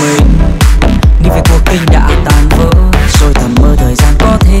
mình. Nghĩ về cuộc tình đã tan vỡ, rồi thầm mơ thời gian có thể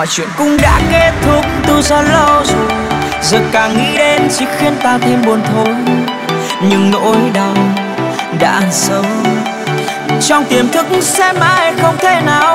mọi chuyện cũng đã kết thúc từ xa lâu rồi. Giờ càng nghĩ đến chỉ khiến ta thêm buồn thôi. Nhưng nỗi đau đã sâu trong tiềm thức sẽ mãi không thể nào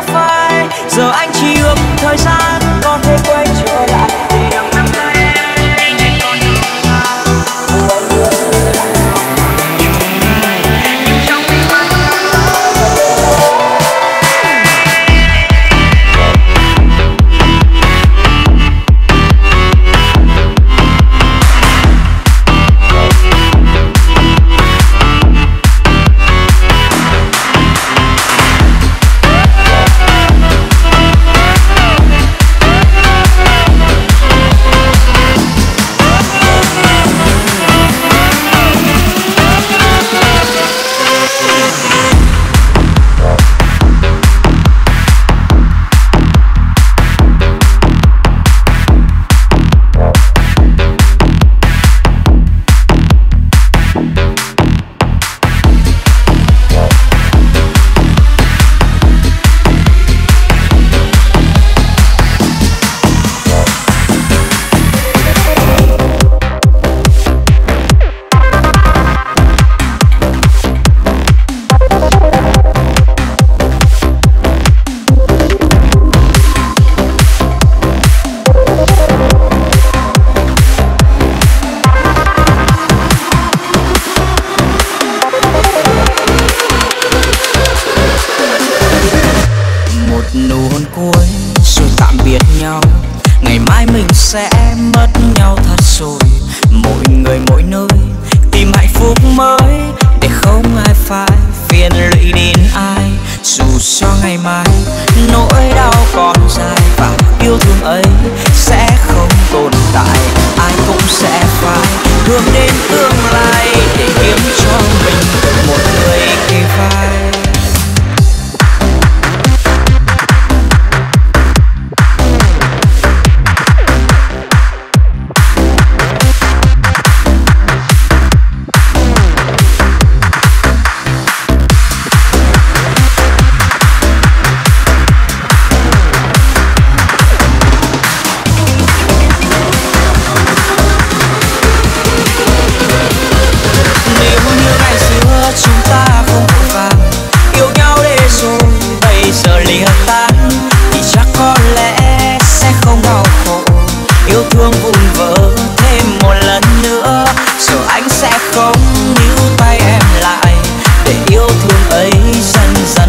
không níu tay em lại để yêu thương ấy dần dần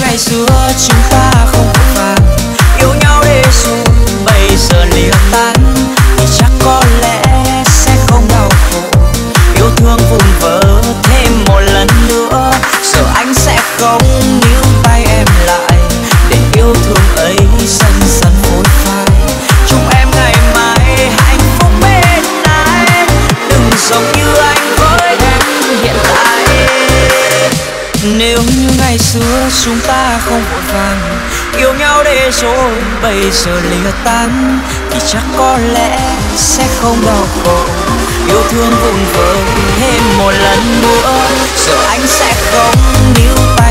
ngày xưa chúng ta không phàm yêu nhau để dù bây giờ lìa tan. rồi bây giờ lìa tan, thì chắc có lẽ sẽ không đau khổ. Yêu thương vụn vỡ thêm một lần nữa, giờ anh sẽ không níu tay.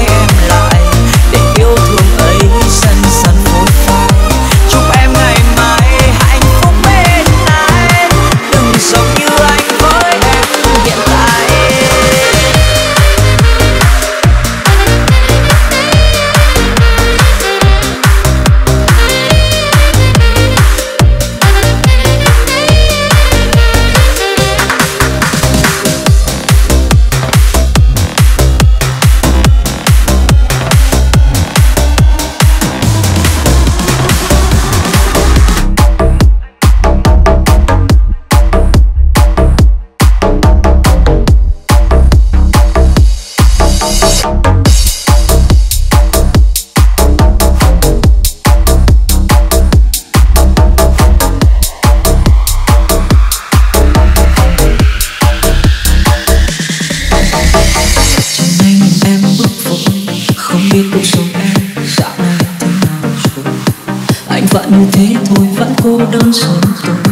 như thế thôi vẫn cô đơn sống tôi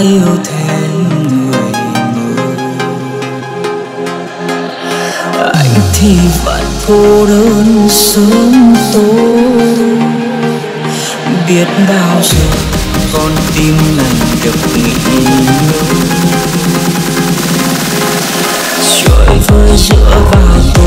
yêu thêm người mới anh thì vẫn cô đơn sớm tối. Biết bao giờ con tim lành được nghỉ ngơi. Trôi vơi giữa vào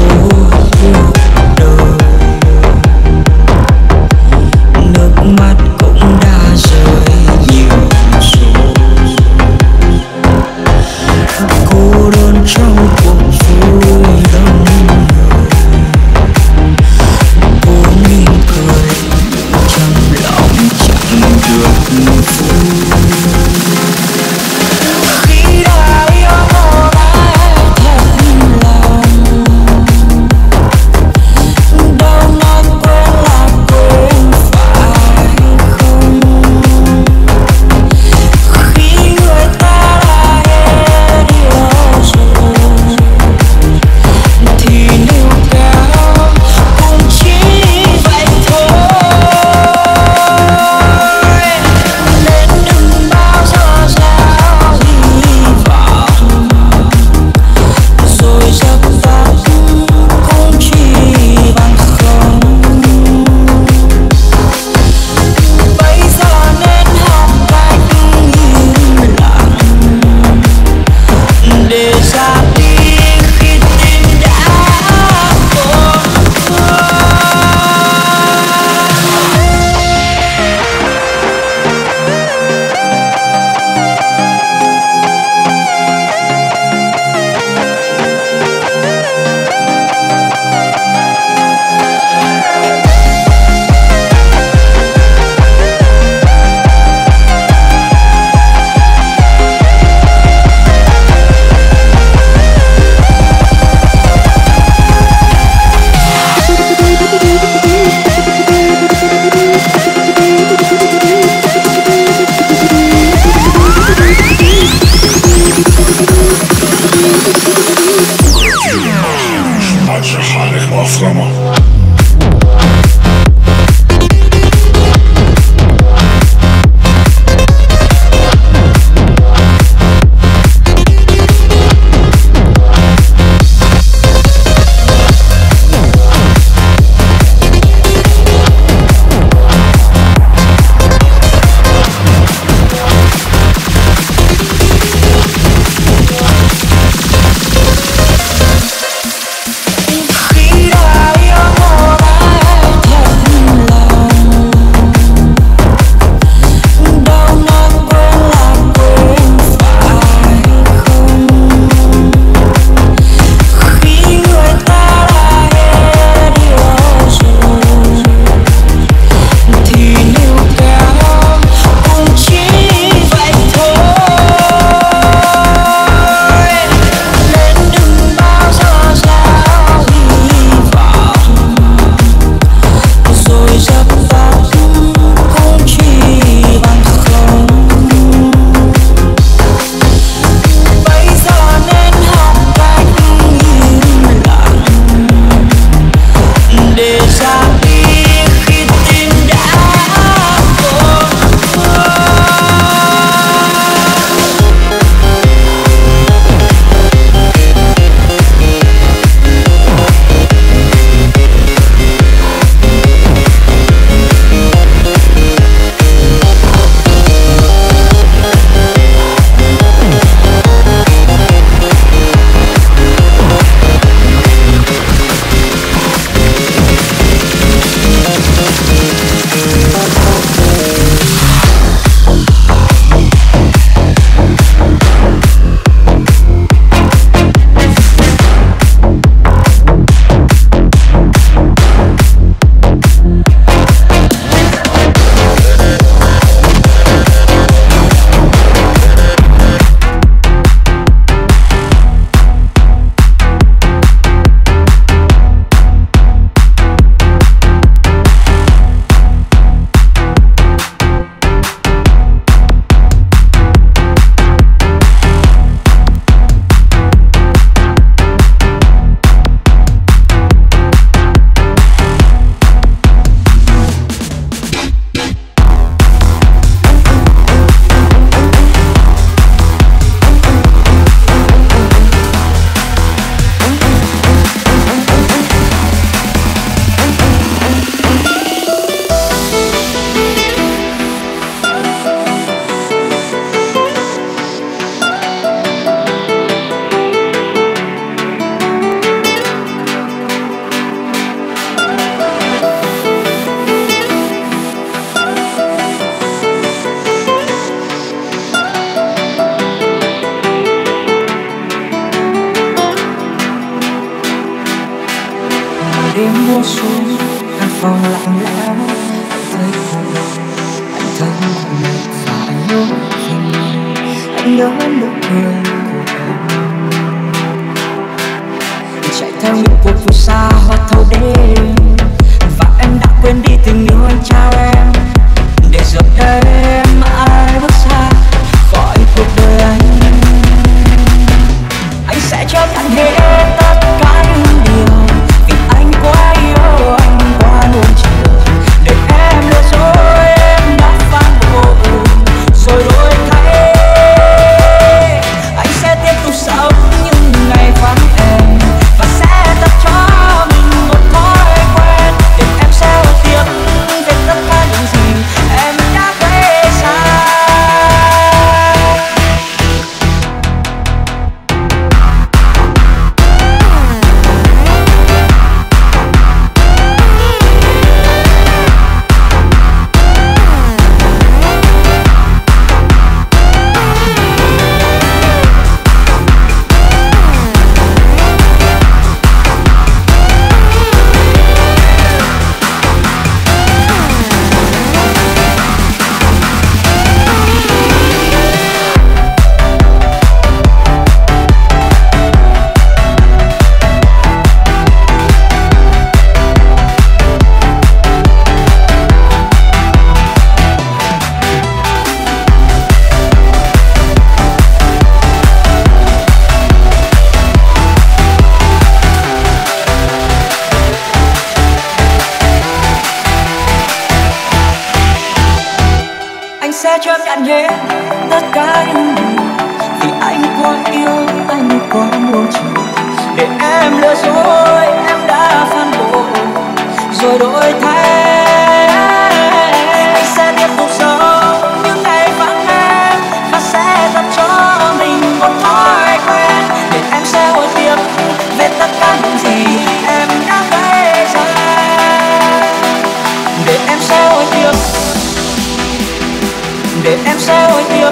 sẽ hối tiếc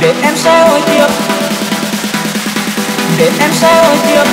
để em sẽ hối tiếc để em sẽ hối tiếc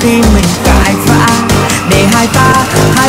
khi mình cãi vã. Để hai ta hai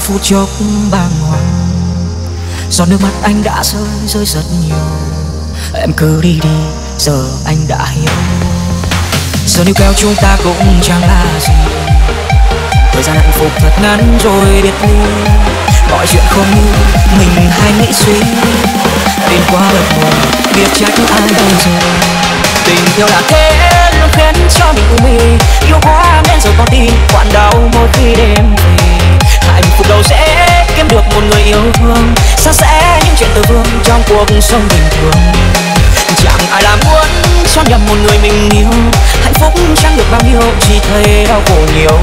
phút chốc bàng hoàng. Giọt nước mắt anh đã rơi rơi rất nhiều. Em cứ đi đi, giờ anh đã hiểu. Giờ níu kéo chúng ta cũng chẳng là gì. Thời gian hạnh phúc thật ngắn rồi biệt ly. Mọi chuyện không như mình hay nghĩ suy. Đến quá bật buồn biết trách ai đâu rồi? tình yêu là thế luôn khiến cho mình u mê yêu quá nên rồi con tim quặn đau mỗi khi đêm về cuộc phúc đâu sẽ kiếm được một người yêu thương. San sẻ những chuyện từ vương trong cuộc sống bình thường. Chẳng ai làm muốn cho nhầm một người mình yêu. Hạnh phúc chẳng được bao nhiêu, chỉ thấy đau khổ nhiều.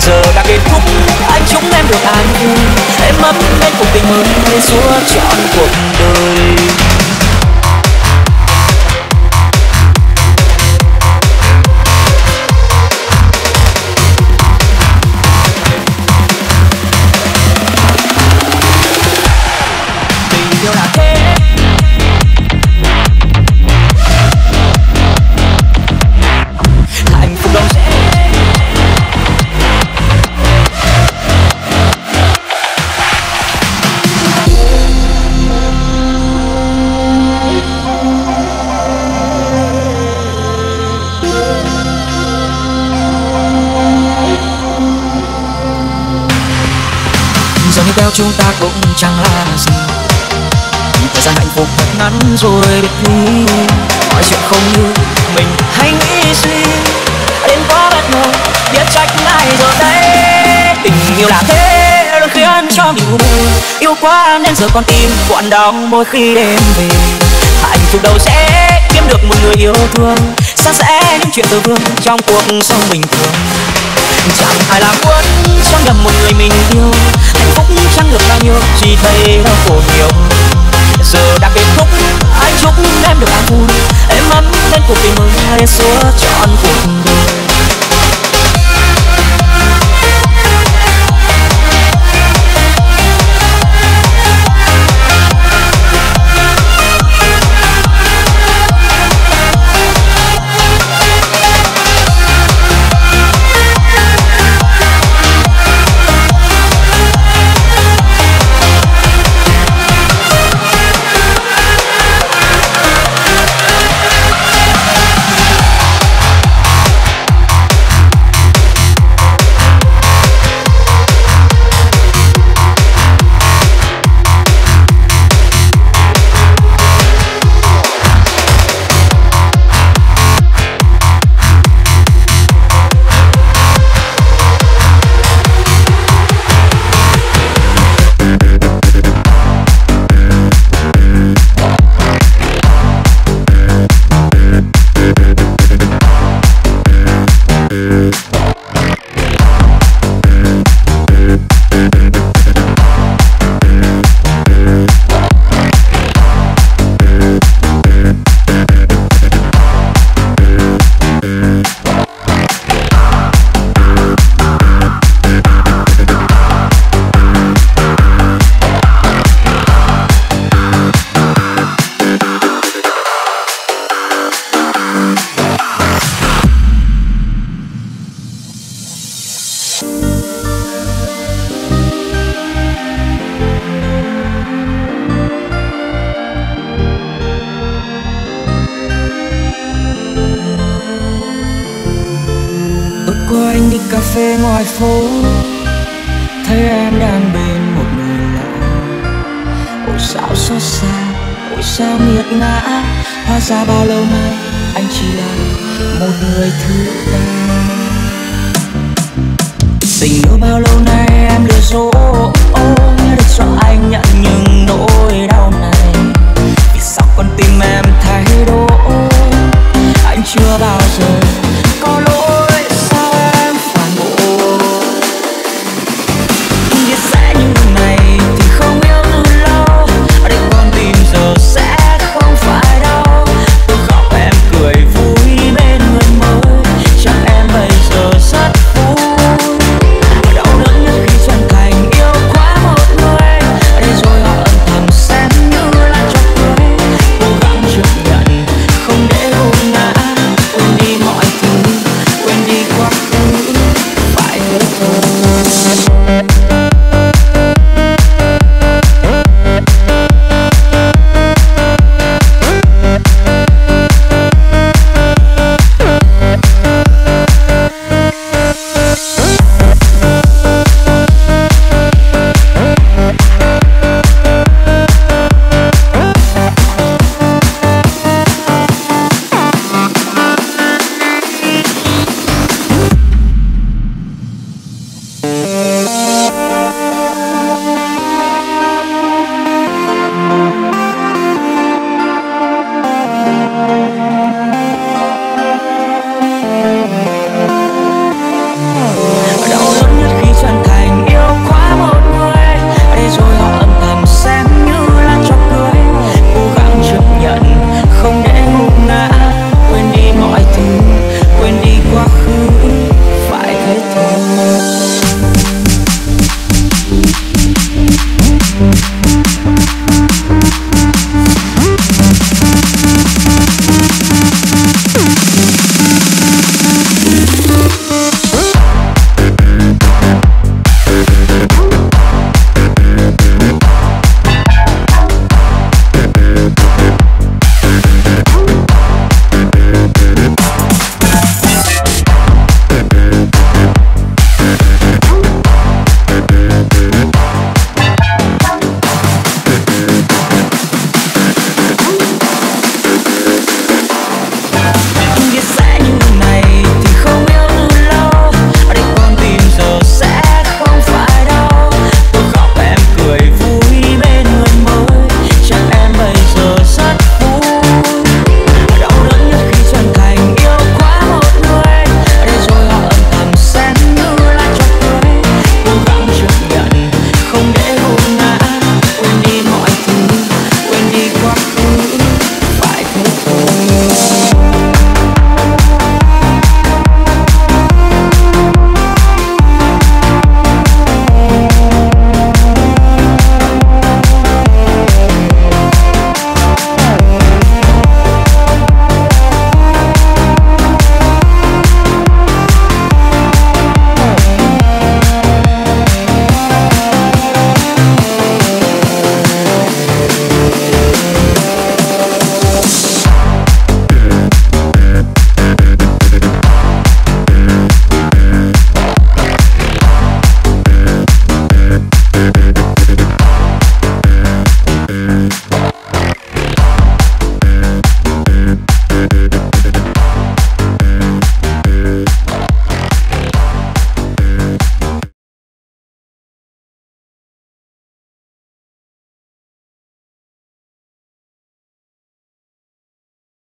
Giờ đã kết thúc, anh chúc em được an vui. Em ấm bên cuộc tình mới suốt trọn cuộc đời. Theo chúng ta cũng chẳng là gì. Thời gian hạnh phúc thật ngắn rồi biệt ly mọi chuyện không như mình hay nghĩ suy. Đến có bất ngờ, biết trách ai rồi đây. Tình yêu là thế luôn khiến cho mình u mê yêu quá nên giờ con tim cuộn đau mỗi khi đêm về. Hạnh phúc đâu sẽ kiếm được một người yêu thương? Sao sẽ những chuyện từ vương trong cuộc sống bình thường? Chẳng phải là muốn cho nhầm một người mình yêu. Hạnh phúc chẳng được bao nhiêu, chỉ thấy đau khổ nhiều. Giờ đã kết thúc anh chúc em được an vui. Em ấm lên cuộc tình mới suốt trọn cuộc. đời